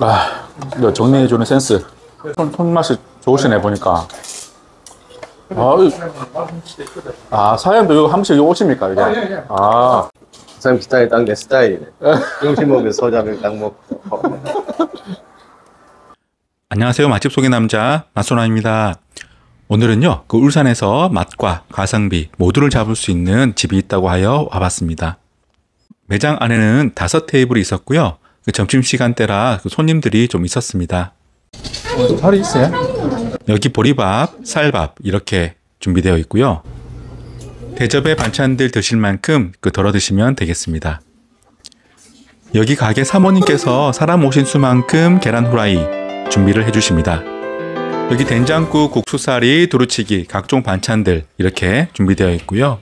아, 정리해주는 센스. 손, 손맛이 좋으시네, 보니까. 아, 이- 아, 사장님도 이거 한 번씩 이거 오십니까, 이게? 아, 사장님 스타일 딱내 스타일이네. 점심 먹으면 소자를 딱 먹고. 안녕하세요. 맛집 소개 남자 맛소나입니다. 오늘은요, 그 울산에서 맛과 가성비 모두를 잡을 수 있는 집이 있다고 하여 와봤습니다. 매장 안에는 다섯 테이블이 있었고요. 그 점심 시간대라 그 손님들이 좀 있었습니다. 살이 있어요? 여기 보리밥, 쌀밥 이렇게 준비되어 있고요. 대접에 반찬들 드실 만큼 그 덜어 드시면 되겠습니다. 여기 가게 사모님께서 사람 오신 수만큼 계란 후라이 준비를 해주십니다. 여기 된장국, 국수사리, 두루치기, 각종 반찬들 이렇게 준비되어 있고요.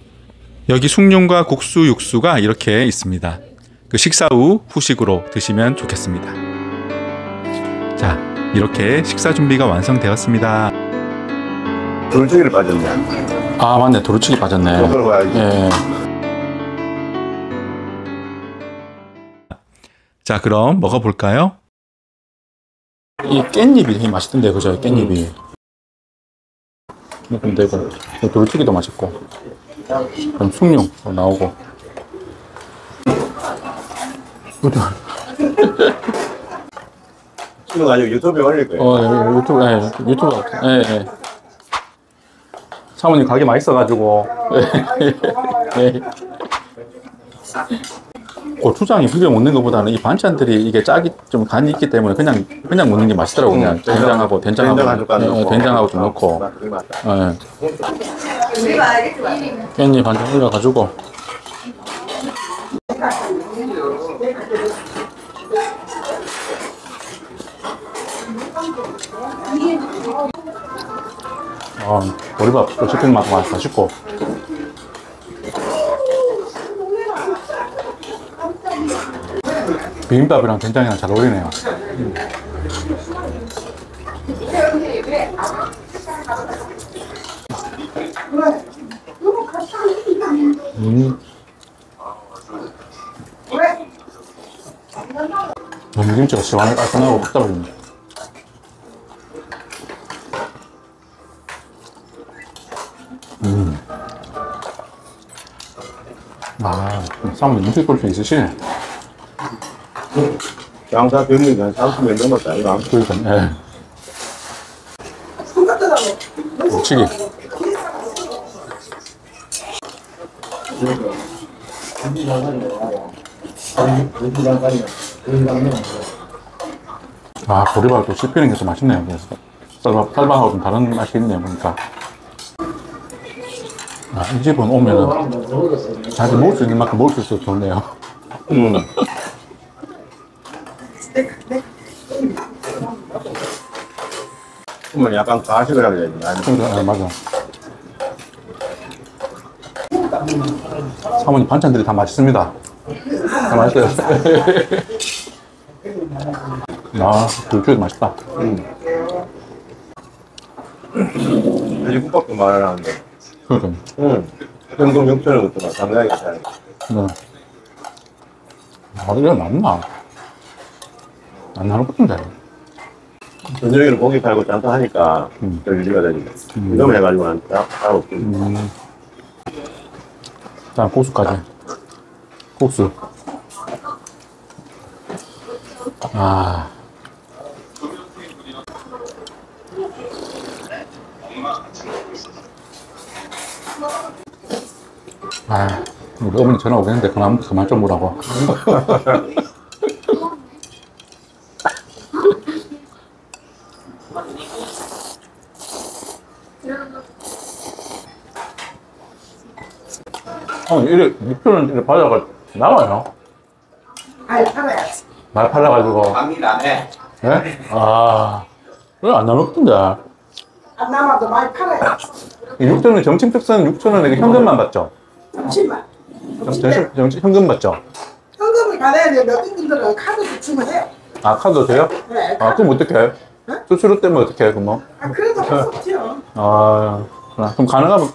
여기 숭늉과 국수, 육수가 이렇게 있습니다. 그 식사 후 후식으로 드시면 좋겠습니다. 자, 이렇게 식사 준비가 완성되었습니다. 돌주기를 빠졌네. 아, 맞네. 도루치기 빠졌네. 먹으러 가야지. 예. 자, 그럼 먹어볼까요? 이 깻잎이 되게 맛있던데, 그죠? 이 깻잎이. 근데 이거, 이거 도루치기도 맛있고. 그럼 숭늉 나오고. 그죠? 지금 아니고 유튜브에 올릴 거예요. 어, 예, 유튜브, 예, 유튜브 같아. 예, 예. 사모님 가게 맛있어가지고. 예, 예. 고추장이 비벼 먹는 것보다는 이 반찬들이 이게 짝이 좀 간이 있기 때문에 그냥, 그냥 먹는 게 맛있더라고, 그냥. 음, 된장하고, 된장하고. 된장 예, 예, 넣고. 된장하고 좀 넣고. 맛, 그 맛. 예. 깻잎 반찬 올려가지고. 아, 보리밥 또 씹히는 맛- 맛있고. 비빔밥이랑 된장이랑 잘 어울리네요. 음. 넘김치가 시원하고 깔끔하고 딱 떨어집니다. 아, 사모님 음식 볼수 있으시네. 장사 병력이 한 30명 넘었다, 이거. 그러니까, 예. 치기. 아, 보리밥 또 씹히는 게 좀 맛있네요. 그래서 쌀밥, 쌀밥하고 좀 다른 맛이 있네요, 보니까. 아, 이 집은 오면은 자기 먹을 수 있는 만큼 먹을 수 있어서 좋네요. 음. 그러면 약간 가식을 하게. 아니, 그러니까, 아, 맞아. 사모님 반찬들이 다 맛있습니다. 다 맛있어요. 아, 굴주도 맛있다. 돼지국밥도 말하는데. 그러니까. 응. 현금 6천원 같은 거 상당히 괜찮아. 네. 아, 이거 맞나? 안 나는 것 같은데. 저녁에는 고기 팔고 장사 하니까 음. 좀 유지가 되지. 이놈 해가지고 난 따, 따로 없지. 음. 자, 고수까지. 국수. 아. 아, 우리 어머니 전화 오겠는데 그만, 그만 좀 오라고. 어, 이래, 육표는 이렇게 받아가 나와요. 알 팔아야지. 말 팔아가지고. 방일 안 해. 예? 아, 왜 안 나왔던데? 안 남아도 많이 팔아야지. 이 6천 원, 정식 특선 6천원 이게 현금만 받죠? 잠시만. 정, 정식 현금 받죠? 현금을 받아야 돼. 몇 분들은 카드 주문해요. 아, 카드 돼요? 네. 아, 그럼 어떡해? 수수료 때문에 어떡해, 그럼 뭐? 아, 그래도 할수 없죠. 아, 그럼 그럼 가능하면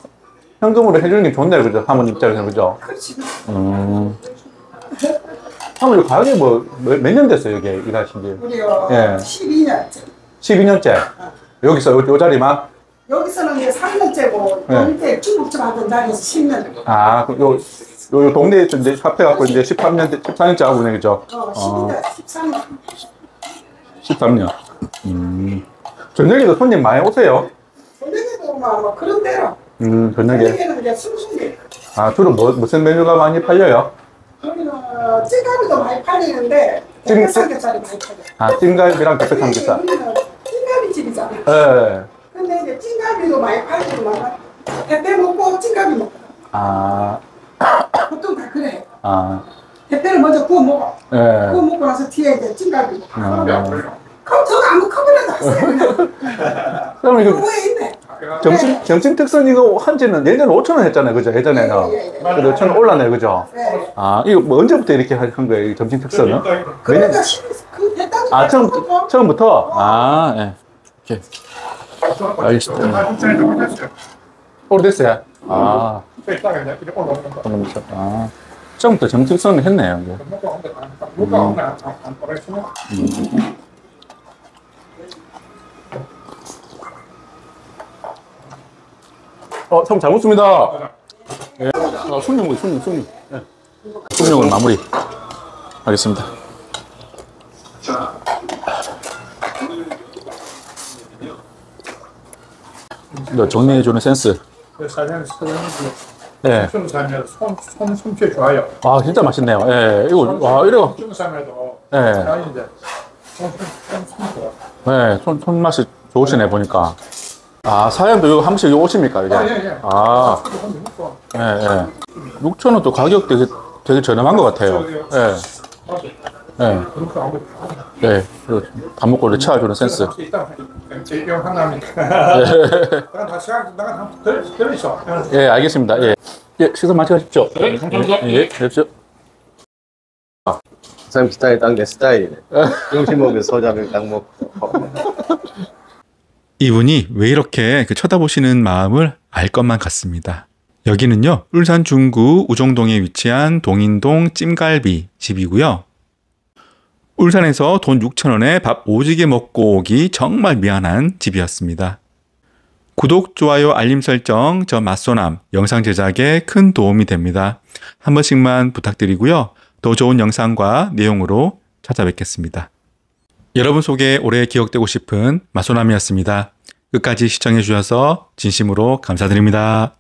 현금으로 해주는 게 좋네, 그죠? 사모님 입장에서는, 그죠? 그렇지. 음, 사모님 가게 뭐몇 년 됐어요 여기 일하신 지? 우리가 예. 12년째. 12년째. 여기서 요, 요 자리만? 여기서는 이제 3년째고 네. 요 밑에 중국집 하던 자리에서 10년. 아, 그럼 요, 요, 요 동네에 좀 이제 합해갖고 이제 13년, 14년째 하고 있네, 그죠? 어, 12년, 13년. 13년. 음. 저녁에도 손님 많이 오세요? 저녁에도 뭐, 뭐 그런 대로. 음, 저녁에. 저녁에는 이제 순순히. 아, 주로 뭐, 무슨 메뉴가 많이 팔려요? 여기는 찌갈비도 많이 팔리는데 찜- 삼겹살이 많이 팔려. 아, 찜갈비랑 삼겹살. 예. 근데 이제 찜갈비도 많이 팔리지만 대패 먹고 찜갈비 먹고 아, 보통 다 그래. 아, 대패를 먼저 구워 먹어. 구워 예. 먹고 나서 뒤에 이제 찜갈비 먹고. 아. 그럼 저거 아무 컵이라도 하세요. 그럼 이거 그거에 있네. 점심, 점심 특선 이거 한지는 예전에 5천 원 했잖아요, 그죠? 예전에는. 예, 예, 예. 그래도 5천 원 올라네, 그죠? 네. 아, 이거 뭐 언제부터 이렇게 한한 거예요, 이 점심 특선은? 그러니까 시- 그 대단히 아, 처음, 처음부터? 아, 예. 오케이. 알겠습니다. 오래됐어요? 아, 그럼, 아. 처음부터 정특선을 했네요, 이제. 어, 참, 잘 먹습니다. 예. 아, 순영, 순영, 순영. 예. 순영을 마무리 하겠습니다. 이거 정리해주는 센스. 사장님, 예. 손, 솜씨 좋아요. 아, 진짜 맛있네요. 예. 이거, 와, 이래가. 춘 삶에도 예. 손, 손 좋아. 네, 손, 손맛이 좋으시네, 보니까. 아, 사장님도 이거 한 번씩 오십니까, 이게? 아, 예, 예. 아. 예, 예. 6,000원 또 가격 되게, 되게 저렴한 것 같아요. 예, 예, 그렇게 하고 예. 이거 밥 먹고 이렇게 채워주는 센스. 일단 제병 하나니까. 내가 다 시작, 내가 다 들, 들리죠. 예, 알겠습니다. 예. 예, 식사 마치가십시오. 네, 감사합니다. 예, 그렇죠. 사장님 스타일 딱 내 스타일이네. 중심 먹으면 소자면 딱 먹고. 이분이 왜 이렇게 그 쳐다보시는 마음을 알 것만 같습니다. 여기는요, 울산 중구 우정동에 위치한 동인동 찜갈비 집이고요. 울산에서 돈 6천 원에 밥 오지게 먹고 오기 정말 미안한 집이었습니다. 구독, 좋아요, 알림 설정, 저 맛소남 영상 제작에 큰 도움이 됩니다. 한 번씩만 부탁드리고요. 더 좋은 영상과 내용으로 찾아뵙겠습니다. 여러분 속에 오래 기억되고 싶은 마소남이었습니다. 끝까지 시청해 주셔서 진심으로 감사드립니다.